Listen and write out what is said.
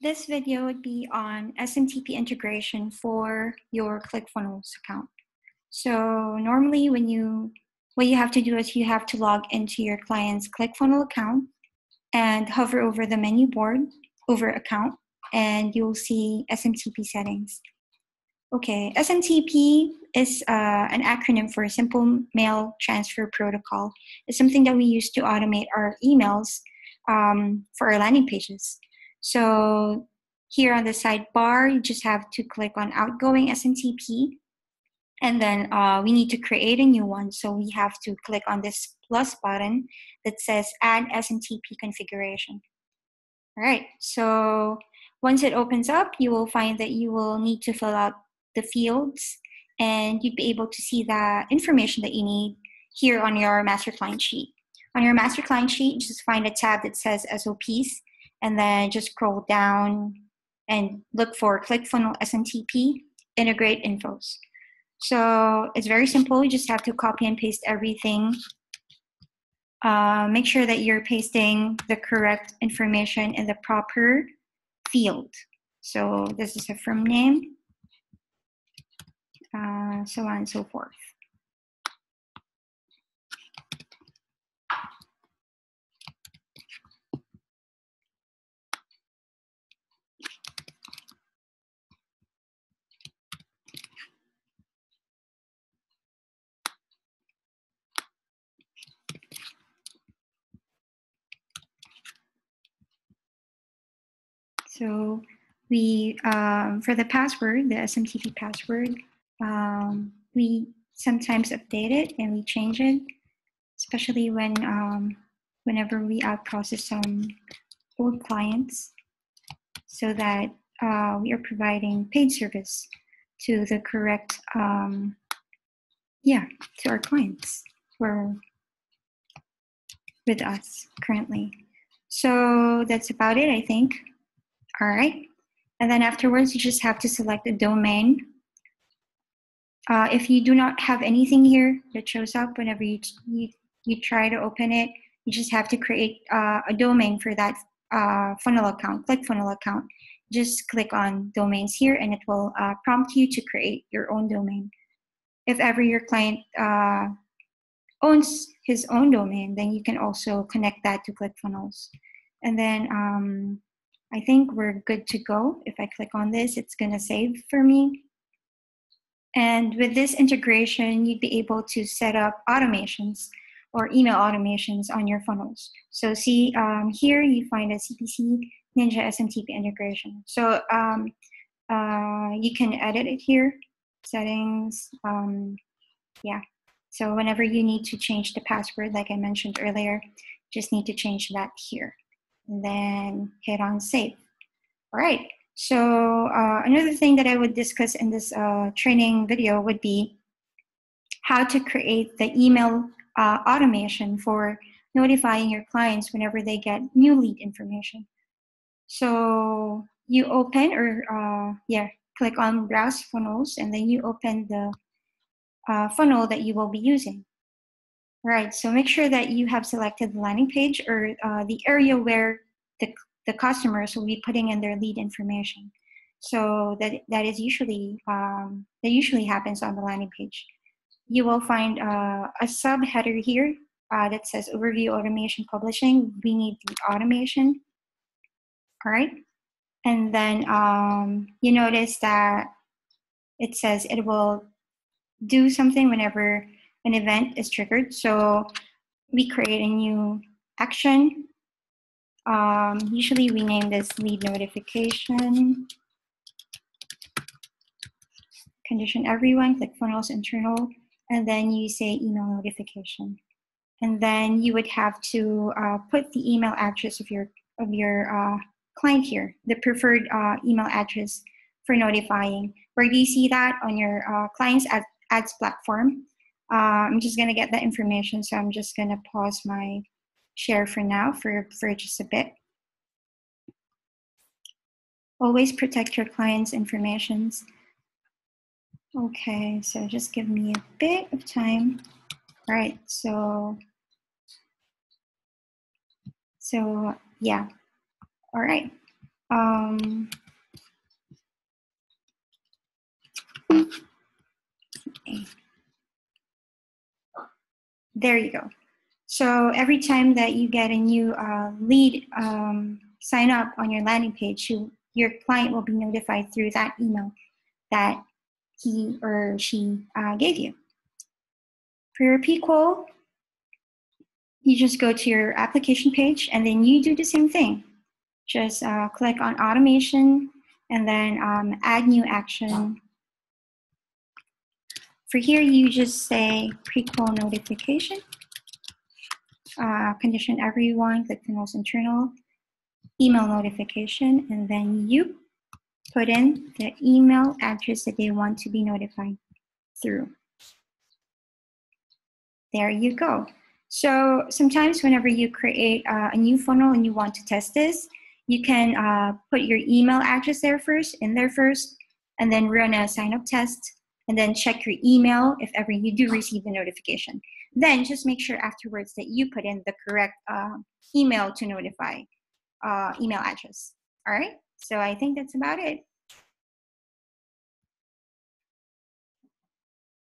This video would be on SMTP integration for your ClickFunnels account. So normally when you, what you have to do is you have to log into your client's ClickFunnels account and hover over the menu board over account and you'll see SMTP settings. Okay, SMTP is uh, an acronym for Simple Mail Transfer Protocol. It's something that we use to automate our emails um, for our landing pages. So here on the sidebar, you just have to click on outgoing SMTP. And then uh, we need to create a new one. So we have to click on this plus button that says add SMTP configuration. All right, so once it opens up, you will find that you will need to fill out the fields and you'd be able to see the information that you need here on your master client sheet. On your master client sheet, just find a tab that says SOPs and then just scroll down and look for ClickFunnels SMTP, integrate infos. So it's very simple. You just have to copy and paste everything. Uh, make sure that you're pasting the correct information in the proper field. So this is a firm name, uh, so on and so forth. So we, um, for the password, the SMTP password, um, we sometimes update it and we change it, especially when um, whenever we out process some old clients, so that uh, we are providing paid service to the correct, um, yeah, to our clients who are with us currently. So that's about it, I think. All right. And then afterwards, you just have to select a domain. Uh, if you do not have anything here that shows up whenever you, you, you try to open it, you just have to create uh, a domain for that uh, funnel account, click funnel account. Just click on domains here and it will uh, prompt you to create your own domain. If ever your client uh, owns his own domain, then you can also connect that to ClickFunnels. And then um, I think we're good to go. If I click on this, it's going to save for me. And with this integration, you'd be able to set up automations or email automations on your funnels. So see um, here you find a CPC Ninja SMTP integration. So um, uh, you can edit it here, settings, um, yeah. So whenever you need to change the password, like I mentioned earlier, just need to change that here and then hit on save. All right, so uh, another thing that I would discuss in this uh, training video would be how to create the email uh, automation for notifying your clients whenever they get new lead information. So you open or uh, yeah, click on browse funnels and then you open the uh, funnel that you will be using. Right, so make sure that you have selected the landing page or uh, the area where the, the customers will be putting in their lead information. So that, that is usually, um, that usually happens on the landing page. You will find uh, a subheader here uh, that says Overview Automation Publishing. We need the automation, all right? And then um, you notice that it says it will do something whenever an event is triggered. So we create a new action. Um, usually we name this lead notification. Condition everyone, ClickFunnels internal, and then you say email notification. And then you would have to uh, put the email address of your of your uh, client here, the preferred uh, email address for notifying. Where do you see that on your uh, client's ad ads platform? Uh, I'm just going to get that information, so I'm just going to pause my share for now for, for just a bit. Always protect your client's informations. Okay, so just give me a bit of time. All right, so, so yeah, all right. Um, okay. There you go. So every time that you get a new uh, lead um, sign up on your landing page, you, your client will be notified through that email that he or she uh, gave you. For your PQual, you just go to your application page and then you do the same thing. Just uh, click on automation and then um, add new action. For here, you just say PQual notification. Uh, condition everyone, click the most internal, email notification, and then you put in the email address that they want to be notified through. There you go. So sometimes whenever you create uh, a new funnel and you want to test this, you can uh, put your email address there first, in there first, and then run a sign up test, and then check your email if ever you do receive the notification. Then just make sure afterwards that you put in the correct uh, email to notify uh, email address. All right, so I think that's about it.